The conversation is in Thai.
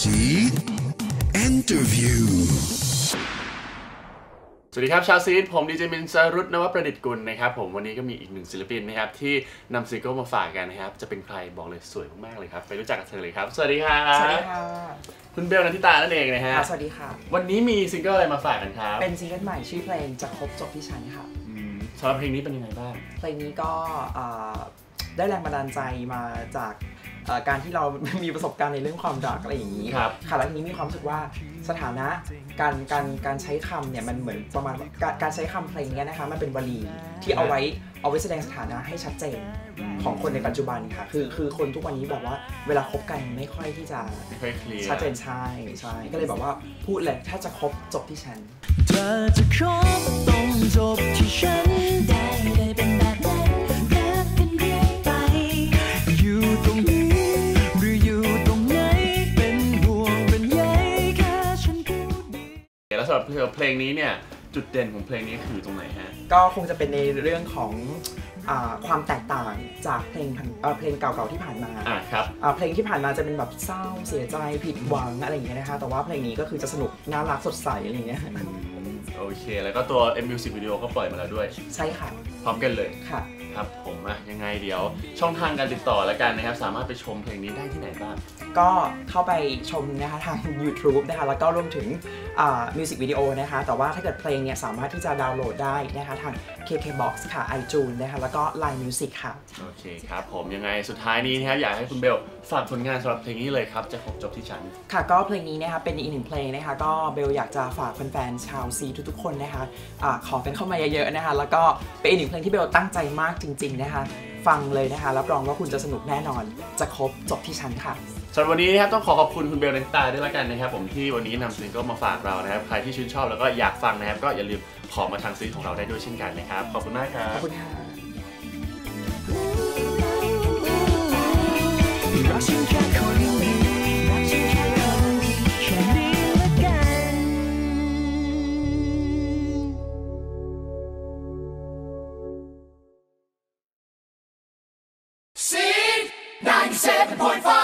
Seed Interview สวัสดีครับชาว Seed ผมดีเจมินซารุตนวประดิษฐ์กุลนะครับผมวันนี้ก็มีอีกหนึ่งศิลปินนะครับที่นำซิงเกิลมาฝากกันนะครับจะเป็นใครบอกเลยสวยมากๆเลยครับไปรู้จักกับเธอเลยครับ สวัสดีครับสวัสดีค่ะคุณเบลล์ นันทิตานั่นเองนะฮะค่ะสวัสดีค่ะ วันนี้มีซิงเกิลอะไรมาฝากกันครับเป็นซิงเกิลใหม่ชื่อเพลงจะคบจบที่ฉันค่ะอืมสำหรับเพลงนี้เป็นยังไงบ้างเพลงนี้ก็อ่าได้แรงบันดาลใจมาจากเอ่อ การที่เรามีประสบการณ์ในเรื่องความรักอะไรอย่างนี้ครับค่ะแล้วทีนี้มีความรู้สึกว่าสถานะการการการใช้คำเนี่ยมันเหมือนประมาณว่าการการใช้คำเพลงเนี้ยนะคะมันเป็นวลีที่เอาไว้เอาไว้แสดงสถานะให้ชัดเจนของคนในปัจจุบันค่ะ คือคือคนทุกวันนี้แบบว่าเวลาคบกันไม่ค่อยที่จะไม่ค่อยเคลียร์ชัดเจนใช่ใช่ก็เลยแบบว่าพูดเลยถ้าจะคบจบที่ฉันเธอจะคบต้องจบที่ำหรับเพลงนี้เนี่ยจุดเด่นของเพลงนี้คือตรงไหนฮะ ก็คงจะเป็นในเรื่องของอาความแตกต่างจากเพลงพันเอ่อเพลงเก่าๆที่ผ่านมาอะครับ อ่าเพลงที่ผ่านมาจะเป็นแบบเศร้าเสียใจผิดหวังอะไรอย่างเงี้ยนะคะ แต่ว่าเพลงนี้ก็คือจะสนุกน่ารักสดใสอะไรอย่างเงี้ย โอเค แล้วก็ตัว M Music Video ก็ปล่อยมาแล้วด้วย ใช่ค่ะ พร้อมกันเลยค่ะ ครับผมอะยังไงเดี๋ยว ช่องทางการติดต่อแล้วกันนะครับ สามารถไปชมเพลงนี้ได้ที่ไหนบ้าง ก็เข้าไปชมนะคะทาง YouTube นะคะ แล้วก็รวมถึงมิวสิกวิดีโอนะคะ แต่ว่าถ้าเกิดเพลงเนี่ยสามารถที่จะดาวน์โหลดได้นะคะทาง KKBox ค่ะ iTunes นะคะ แล้วก็ Line Music ค่ะ โอเคครับผมยังไงสุดท้ายนี้นะครับอยากให้คุณเบลฝากผลงานสำหรับเพลงนี้เลยครับจะครบจบที่ฉัน ค่ะก็เพลงนี้นะคะเป็นอีกหนึ่งเพลงนะคะก็เบลล์อยากจะฝากแฟนๆชาว Seed ทุกๆคนนะคะอาขอกันเข้ามาเยอะๆนะคะ แล้วก็เป็นอีกหนึ่งเพลงที่เบลล์ตั้งใจมากจริง ๆ นะคะ ฟังเลยนะคะรับรองว่าคุณจะสนุกแน่นอน จะคบจบที่ฉันค่ะสำหรับวันนี้นะครับต้องขอขอบคุณคุณเบลล์ นันทิตาด้วยละกันนะครับผมที่วันนี้นำซิงเกิลมาฝากเรานะครับใครที่ชื่นชอบแล้วก็อยากฟังนะครับก็อย่าลืมขอมาทาง Seed ของเราได้ด้วยเช่นกันนะครับขอบคุณมากครัขอบบคุณค่ะ 97.5.